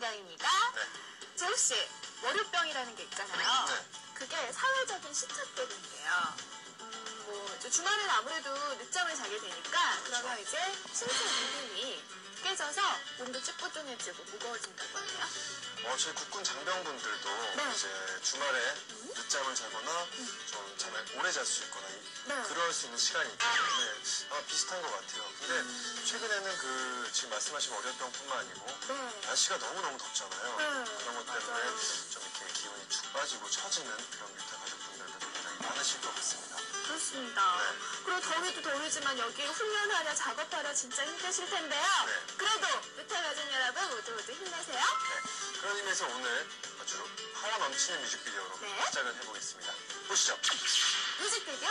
담당입니다. 네. 재욱 씨, 월요병이라는 게 있잖아요. 네. 그게 사회적인 시차 때문인데요. 음, 뭐 주말에는 아무래도 늦잠을 자게 되니까 그러면 이제 신체 기능이 깨져서 몸도 찌뿌둥해지고 무거워진다고 하네요. 어, 저희 국군 장병분들도 네. 이제 주말에 늦잠을 자거나 좀 잠을 오래 잘 수 있거나 이- 네. 그럴 수 있는 시간이 있기 때문에 아마 비슷한 것 같아요. 근데 최근에는 그 지금 말씀하신 월요병뿐만 아니고 네. 날씨가 너무너무 덥잖아요. 네, 그런 것 때문에 맞아요. 좀 이렇게 기운이 축 빠지고 처지는 그런 뮤타 가족 분들도 굉장히 많으실 것 같습니다. 그렇습니다. 네. 그리고 더위도 더위지만 여기 훈련하려 작업하려 진짜 힘드실 텐데요. 네. 그래도 mü타 가족 여러분 모두 모두 힘내세요. 네. 그런 의미에서 오늘 아주 파워 넘치는 뮤직비디오로 네. 시작을 해보겠습니다. 보시죠. 뮤직비디오